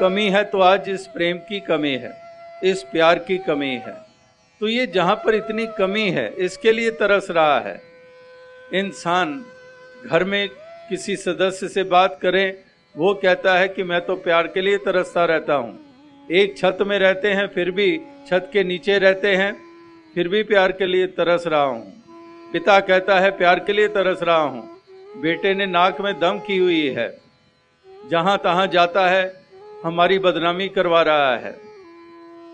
कमी है तो आज इस प्रेम की कमी है, इस प्यार की कमी है। तो ये जहाँ पर इतनी कमी है, इसके लिए तरस रहा है। इंसान घर में किसी सदस्य से बात करें, वो कहता है कि मैं तो प्यार के लिए तरसता रहता हूँ। एक छत में रहते हैं, फिर भी छत के नीचे रहते हैं, फिर भी प्यार के लिए तरस रहा हूँ। पिता कहता है, प्यार के लिए तरस रहा हूँ। बेटे ने नाक में दम की हुई है। जहाँ तहां जाता है हमारी बदनामी करवा रहा है।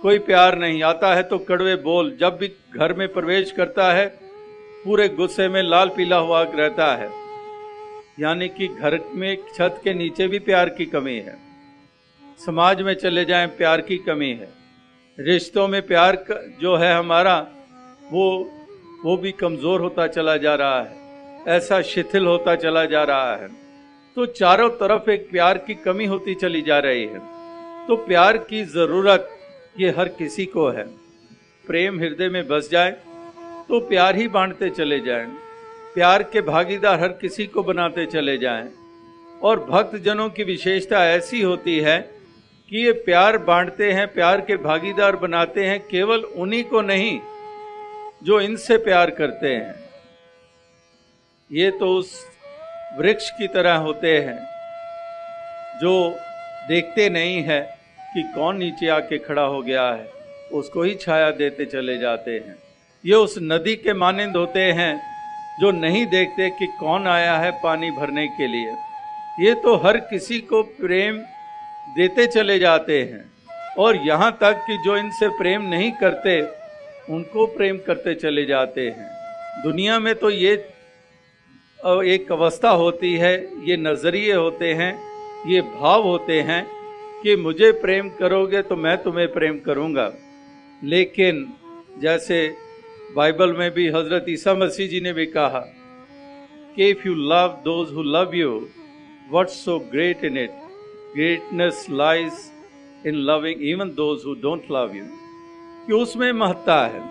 कोई प्यार नहीं आता है तो कड़वे बोल। जब भी घर में प्रवेश करता है, पूरे गुस्से में लाल पीला हुआ रहता है। यानी कि घर में छत के नीचे भी प्यार की कमी है। समाज में चले जाएँ, प्यार की कमी है। रिश्तों में प्यार जो है हमारा, वो वो भी कमज़ोर होता चला जा रहा है। ऐसा शिथिल होता चला जा रहा है। तो चारों तरफ़ एक प्यार की कमी होती चली जा रही है। तो प्यार की ज़रूरत ये हर किसी को है। प्रेम हृदय में बस जाए तो प्यार ही बांटते चले जाएँ। प्यार के भागीदार हर किसी को बनाते चले जाएँ। और भक्त जनों की विशेषता ऐसी होती है कि ये प्यार बांटते हैं, प्यार के भागीदार बनाते हैं, केवल उन्हीं को नहीं, जो इनसे प्यार करते हैं। ये तो उस वृक्ष की तरह होते हैं, जो देखते नहीं है कि कौन नीचे आके खड़ा हो गया है, उसको ही छाया देते चले जाते हैं। ये उस नदी के मानिंद होते हैं, जो नहीं देखते कि कौन आया है पानी भरने के लिए। ये तो हर किसी को प्रेम देते चले जाते हैं, और यहाँ तक कि जो इनसे प्रेम नहीं करते, उनको प्रेम करते चले जाते हैं। दुनिया में तो ये एक अवस्था होती है, ये नज़रिए होते हैं, ये भाव होते हैं कि मुझे प्रेम करोगे तो मैं तुम्हें प्रेम करूँगा। लेकिन जैसे बाइबल में भी हज़रत ईसा मसीह जी ने भी कहा कि if you love those who love you what so great in it greatness lies in loving even those who don't love you कि उसमें महत्ता है।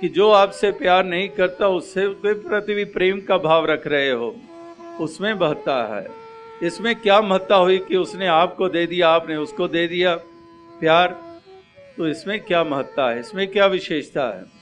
कि जो आपसे प्यार नहीं करता, उससे उसके प्रति भी प्रेम का भाव रख रहे हो, उसमें बहता है। इसमें क्या महत्ता हुई कि उसने आपको दे दिया, आपने उसको दे दिया? प्यार तो इसमें क्या महत्ता है? इसमें क्या विशेषता है?